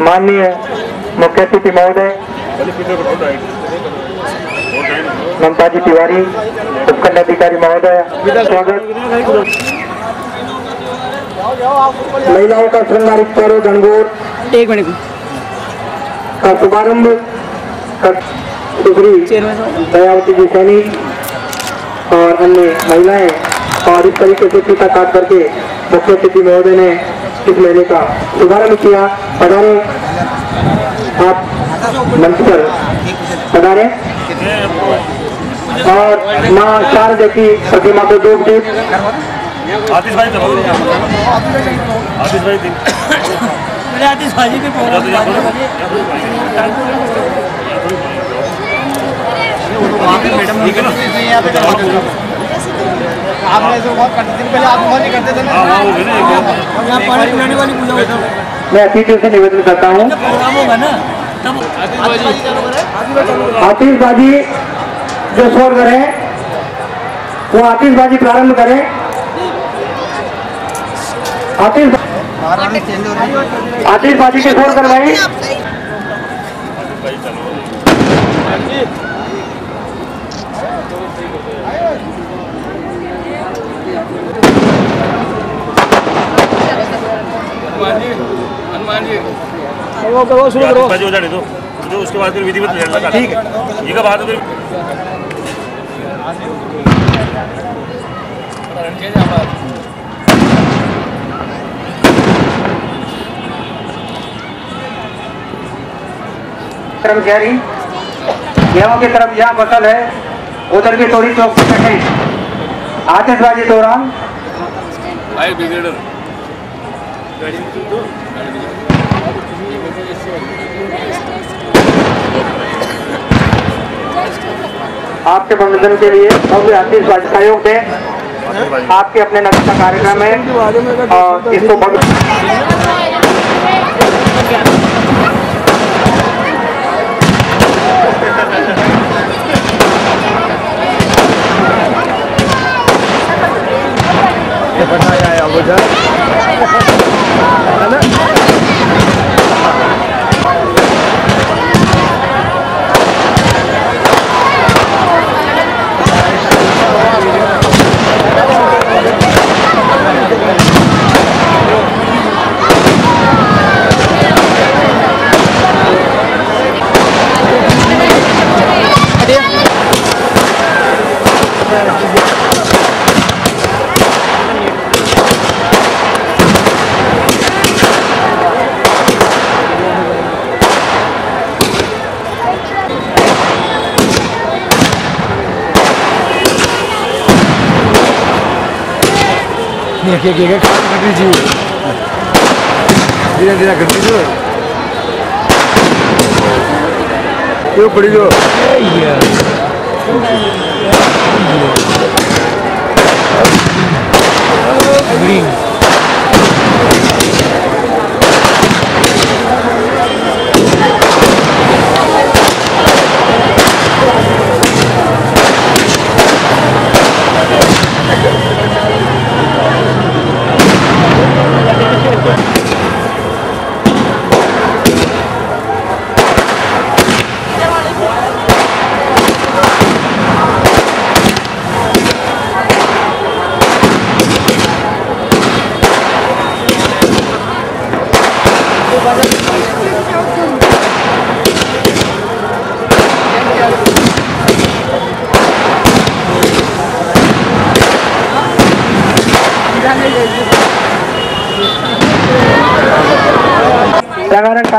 माननीय मुख्य अतिथि महोदय ममता जी तिवारी उपखंड अधिकारी महोदय स्वागत। महिलाओं का श्रृंगारित पर्व गणगौर एक मिनट। का शुभारंभ दयावती जी सैनी और अन्य महिलाएँ और इस तरीके से टीका काट करके मुख्य अतिथि महोदय ने इस मेले का शुभारंभ किया। पधारे आप मंच पर पधारे और माँ शारदा की प्रतिमा को दो दीप आतिश भाई आतिश भाई आतिशबाजी के आपने ऐसे बहुत करते दिन पहले आप बहुत नहीं करते थे ना। हाँ हाँ यहाँ पानी पिलाने वाली पूजा होता है मैं अतिथियों से निवेदन करता हूँ। आतिशबाजी जो शोर करें, वो आतिशबाजी प्रारंभ करें। आतिश आतिशबाजी के शोर करवाएँ। आतिश भाई हो जाने दो जो उसके बाद फिर विधिवत लड़ना ठीक है। ये का बात है फिर कर्मचारी गेहूँ की तरफ़ यहाँ फ़सल है उधर की थोड़ी चौक से कटें आतिशबाजी दौरान आपके मनोरंजन के लिए भव्य आतिशबाजी सहयोग दें। आपके अपने का कार्यक्रम है। और इसको भव्य देखिए क्या कर दीजिए धीरे धीरे कर दीजिए क्यों पड़ी जो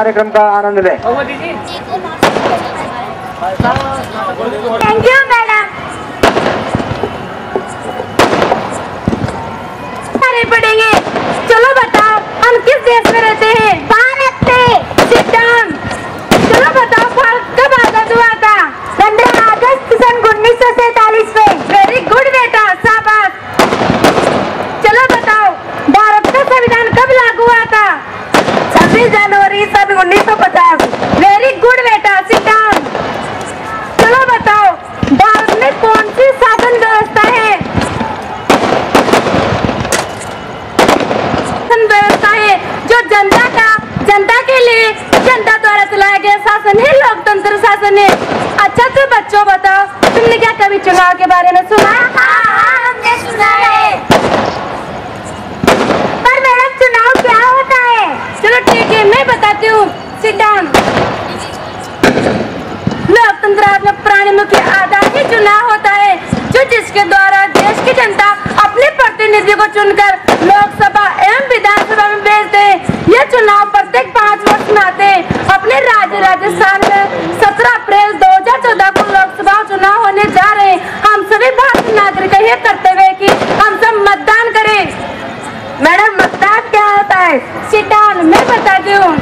कार्यक्रम का आनंद लें थैंक यू मैडम अरे पढ़ेंगे चलो बताओ हम किस देश में रहते हैं भारत में सिट डाउन चलो बताओ भारत कब आज़ाद हुआ था पंद्रह अगस्त सन उन्नीस सौ सैतालीस में वेरी गुड बेटा शाबाश चलो बताओ भारत का संविधान कब लागू हुआ था छब्बीस जनवरी सन उन्नीस सौ पचास वेरी गुड बेटा सिट डाउन चलो बताओ भारत में कौन सी शासन व्यवस्था है शासन व्यवस्था है जो जनता का शासन है लोकतंत्र शासन है अच्छा तो बच्चों बताओ तुमने क्या कभी चुनाव के बारे में सुना हमने सुना है पर मैडम चुनाव क्या होता है चलो ठीक है मैं बताती हूँ सिट डाउन लोकतंत्र में प्राणी मुख्य आधार ही चुनाव होता है जिसके द्वारा देश की जनता अपने प्रतिनिधि को चुनकर लोकसभा एवं विधानसभा में भेजते हैं ये चुनाव प्रत्येक पाँच वर्ष में आते हैं अपने राज्य राजस्थान में 17 अप्रैल 2014 को लोकसभा चुनाव होने जा रहे हैं हम सभी भारतीय नागरिक ये करते हुए कि हम सब मतदान करें मैडम मतदान क्या होता है सिटान मैं बताती हूँ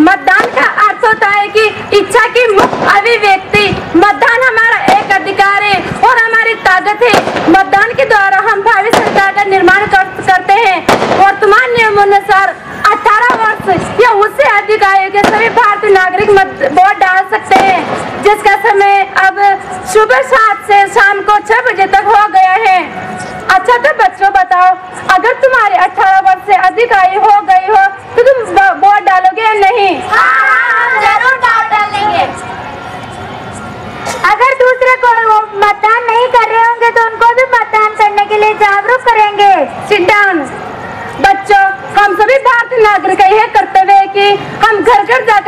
मतदान का अर्थ होता है कि इच्छा की मुक्त अभिव्यक्ति मतदान हमारा एक अधिकार है और हमारी ताकत है मतदान के द्वारा हम भावी सरकार का निर्माण कर, करते हैं वर्तमान नियमों अनुसार 18 वर्ष या उससे अधिक आयु के सभी भारतीय नागरिक मत वोट डाल सकते हैं जिसका समय अब सुबह सात से शाम को छह बजे तक हो गया है। अच्छा तो बच्चों बताओ अगर तुम्हारे 18 वर्ष से अधिक आयु हो गई हो तो तुम वोट डालोगे या नहीं? ज़रूर वोट डालेंगे। अगर दूसरे को मतदान नहीं कर रहे होंगे तो उनको भी मतदान करने के लिए जागरूक करेंगे। डाउन बच्चों हम सभी भारतीय नागरिक यह कर्तव्य है कि हम घर घर जाकर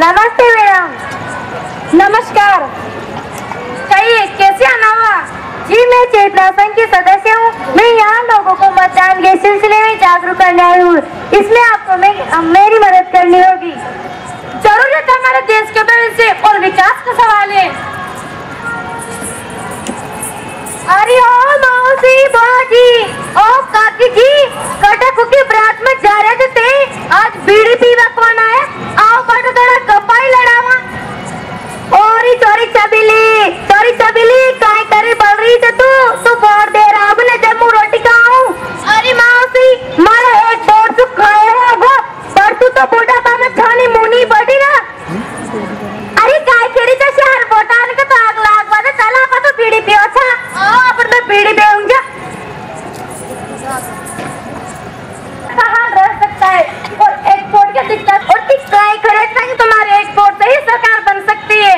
नमस्ते मैडम। नमस्कार। कहिए कैसे आना हुआ जी मैं चेतना संघ की सदस्य हूँ। मैं यहाँ लोगों को मतदान के सिलसिले में जागरूक करने आई हूँ। इसमें आपको मैं, मेरी मदद करनी होगी। ज़रूरत हमारे देश के भविष्य और विकास का सवाल है। अरे ओ मौसी बाजी। ओ काकी जी, कटक के ब्रात में जा रहे थे आज बीड़ी पीवा कौन आया? आओ कटो थोड़ा कपाई लड़ावा। ओरी तोरी चबीली तोरी चबीली काई करी बल रही तू? तू वोट दे रहा, अब ने जम्मू रोटी खाऊं। अरे मौसी मारा एक वोट तू खाए हो वो पर तू तो बूढ़ा पाना छानी मुनी बड़ी ना अरे काय केरी तो शहर बोटान के तो आग लाग वादे चला पा तो बीड़ी पियो था आ पर मैं बीड़ी पीऊँगा कहाँ रह सकता है और एक वोट की दिक्कत और ती काय करे नहीं तुम्हारे एक वोट से ही सरकार बन सकती है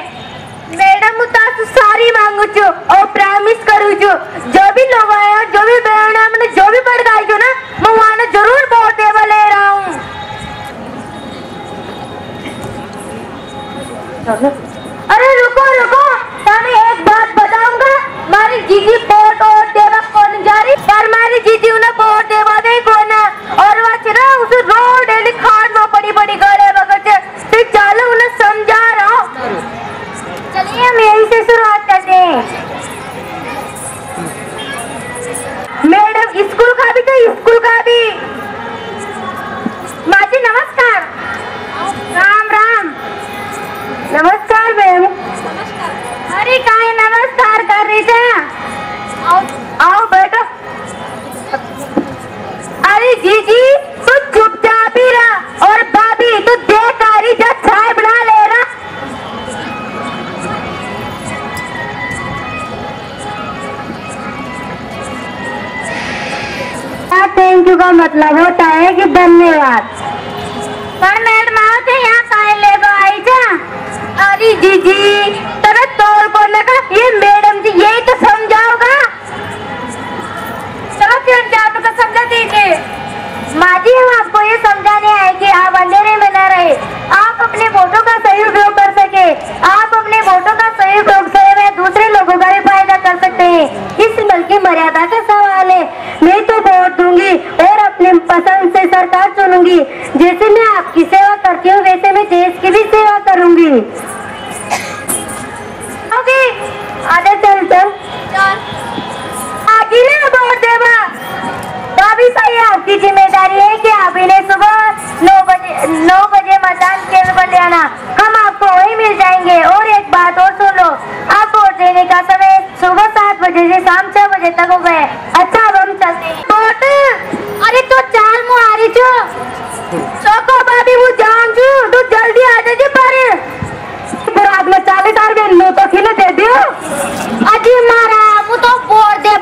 मैडम उतास सारी मांगू छु और प्रॉमिस करू छु जो भी लोग आए हो जो भी बहन है मैंने जो भी भड़काई छु ना मैं वहाँ ने ज़रूर वोट देवा ले रहा हूँ अरे रुको रुको तुम्हें एक बात बताऊँगा मारी जीजी मतलब होता है कि धन्यवाद। पर मैडम, आओ थे यहाँ काय ले आई जा। अरे जीजी तेरा तोड़ को लगा ये मैडम जी यही तो समझाओगा। चलो फिर जादू को समझा दीजिए माँ जी हम आपको ये समझाने आए कि आप अंधेरे में न रहे। आप अपने वोटों का सही उपयोग कर सके। आप अपने वोटों का सही उपयोग से दूसरे लोगों का भी फ़ायदा कर सकते हैं। इस बल की मर्यादा का सवाल है मैं तो वोट दूँगी और अपने सरकार चुनूँगी जैसे मैं आपकी सेवा करती हूँ वैसे मैं देश की भी सेवा करूँगी। ओके आधे चल चल। आगे ना वोट देवा। भाभी भाई आपकी ज़िम्मेदारी है कि आप इन्हें सुबह नौ बजे नौ बजे मतदान केंद्र पर ले आना। हम आपको वही मिल जाएँगे। और एक बात और सुन लो आप वोट देने का समय सुबह सात बजे से शाम छह बजे तक हो गए। अच्छा अब हम चलते हैं। બાપે અરે તો ચાલ મો હારી છો ચોકો ભાભી હું જાન છું તું જલ્દી આ જજે પારે પર આગલે ચાલે તાર બેન નો તો ખીલે દે દે અજી મારા હું તો પોર દે